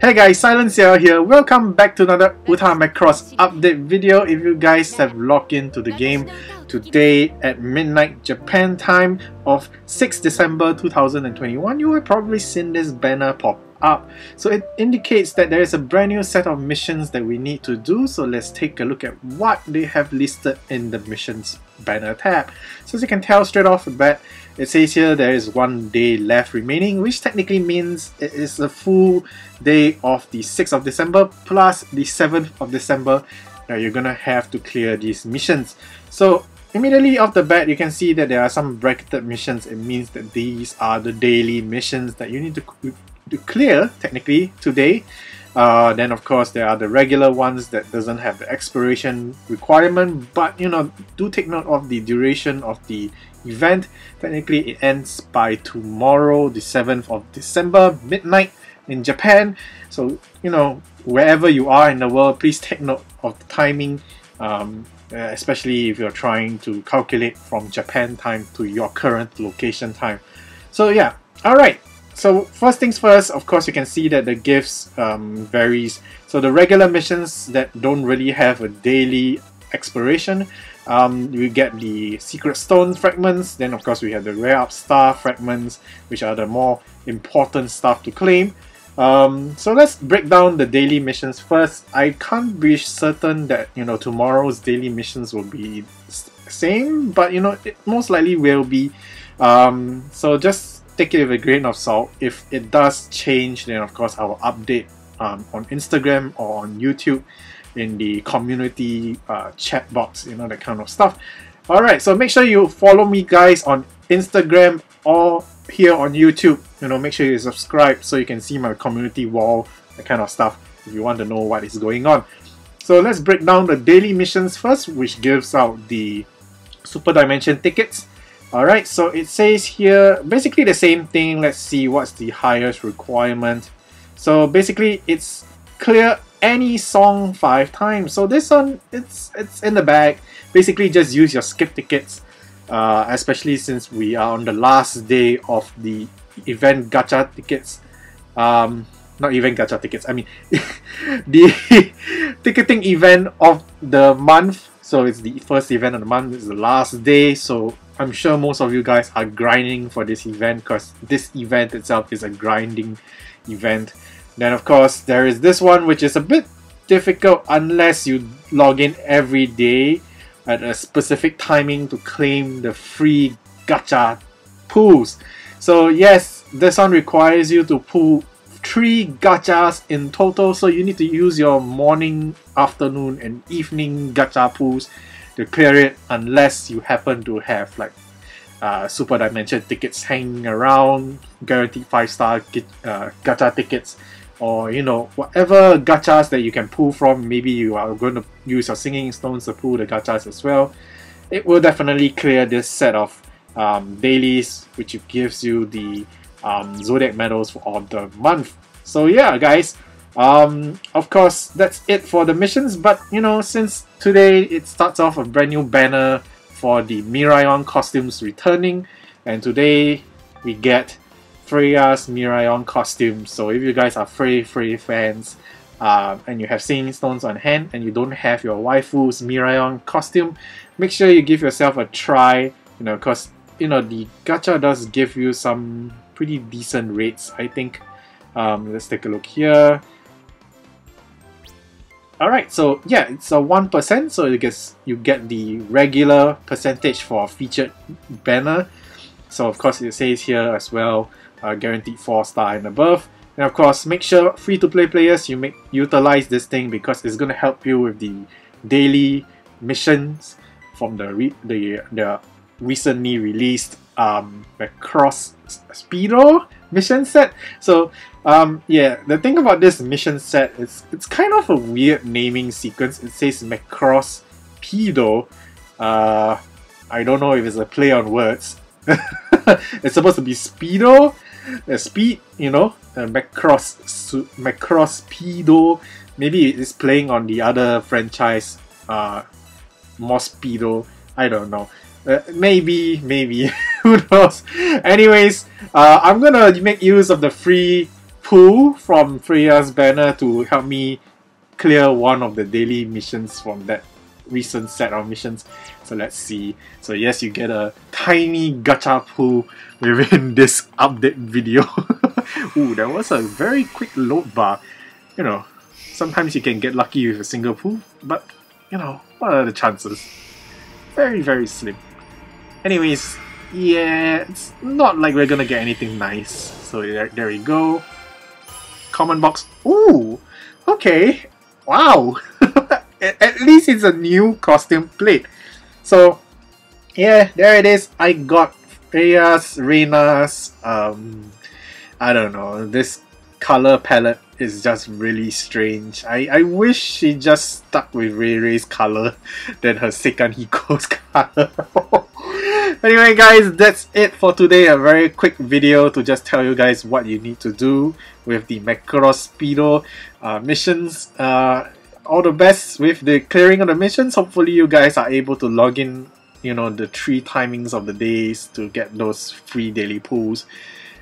Hey guys, SilentCiel here. Welcome back to another Uta Macross update video. If you guys have logged into the game today at midnight Japan time of 6 December 2021, you will probably seen this banner pop up. So it indicates that there is a brand new set of missions that we need to do. So let's take a look at what they have listed in the missions banner tab. So as you can tell straight off the bat, it says here there is one day left remaining, which technically means it is a full day of the 6th of December plus the 7th of December that you're gonna have to clear these missions. So immediately off the bat, you can see that there are some bracketed missions. It means that these are the daily missions that you need to, to clear technically today. Uh, then of course there are the regular ones that doesn't have the expiration requirement. But you know do take note of the duration of the event. Technically it ends by tomorrow the 7th of December midnight in Japan. So you know wherever you are in the world please take note of the timing um, especially if you're trying to calculate from Japan time to your current location time. So yeah. Alright so first things first, of course you can see that the gifts um, varies. So the regular missions that don't really have a daily expiration, um, we get the secret stone fragments, then of course we have the rare up star fragments, which are the more important stuff to claim. Um, so let's break down the daily missions first. I can't be certain that you know tomorrow's daily missions will be same, but you know it most likely will be. Um, so just take it with a grain of salt. If it does change, then of course I will update um, on Instagram or on YouTube in the community uh, chat box, you know, that kind of stuff. Alright, so make sure you follow me guys on Instagram or here on YouTube. You know, make sure you subscribe so you can see my community wall, that kind of stuff, if you want to know what is going on. So let's break down the daily missions first, which gives out the Super Dimension tickets. Alright, so it says here basically the same thing. Let's see what's the highest requirement. So basically it's clear any song five times. So this one it's it's in the bag. Basically just use your skip tickets. Uh, especially since we are on the last day of the event gacha tickets. Um, not event gacha tickets, I mean the ticketing event of the month. So it's the first event of the month, it's the last day. So I'm sure most of you guys are grinding for this event because this event itself is a grinding event. Then of course there is this one which is a bit difficult unless you log in every day at a specific timing to claim the free gacha pulls. So yes, this one requires you to pull three gachas in total so you need to use your morning, afternoon and evening gacha pulls to clear it unless you happen to have like uh, super dimension tickets hanging around, guaranteed 5 star uh, gacha tickets, or you know, whatever gachas that you can pull from. Maybe you are going to use your singing stones to pull the gachas as well. It will definitely clear this set of um, dailies, which gives you the um, zodiac medals for all the month. So, yeah, guys, um, of course, that's it for the missions, but you know, since today it starts off a brand new banner for the Miraion costumes returning, and today we get Freya's Miraion costume. So if you guys are Frey Frey fans, uh, and you have Singing Stones on hand, and you don't have your waifu's Miraion costume, make sure you give yourself a try, you know, because, you know, the gacha does give you some pretty decent rates, I think. Um, let's take a look here. Alright, so yeah, it's a 1%, so you get, you get the regular percentage for featured banner. So of course it says here as well, uh, guaranteed 4 star and above. And of course, make sure free-to-play players, you make utilize this thing because it's going to help you with the daily missions from the re the, the recently released um, Macross Speedo mission set. So um, yeah, the thing about this mission set is it's kind of a weird naming sequence. It says Macross Pedo. Uh, I don't know if it's a play on words. it's supposed to be Speedo, uh, Speed, you know, uh, Macross, Macross Pedo. Maybe it's playing on the other franchise, uh, Mospeada. I don't know. Uh, maybe, maybe. Who knows? Anyways, uh, I'm gonna make use of the free pull from Freya's banner to help me clear one of the daily missions from that recent set of missions. So let's see. So yes, you get a tiny gacha pull within this update video. Ooh, that was a very quick load bar. You know, sometimes you can get lucky with a single pull, but you know, what are the chances? Very, very slim. Anyways, yeah, it's not like we're gonna get anything nice. So there, there we go. Common box. Ooh, okay. Wow. at least it's a new costume plate. So yeah, there it is. I got Freya's, Reina's, um, I don't know, this color palette is just really strange. I, I wish she just stuck with Ray Ray's color than her Seikan Hiko's color. Anyway guys, that's it for today. A very quick video to just tell you guys what you need to do with the Macross Speedo uh, missions. Uh, all the best with the clearing of the missions. Hopefully you guys are able to log in, you know, the three timings of the days to get those free daily pulls.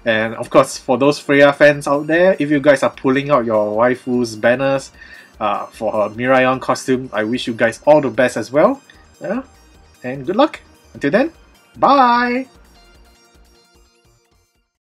And of course, for those Freya fans out there, if you guys are pulling out your waifu's banners uh, for her Miraidon costume, I wish you guys all the best as well. Yeah? And good luck. Until then, bye!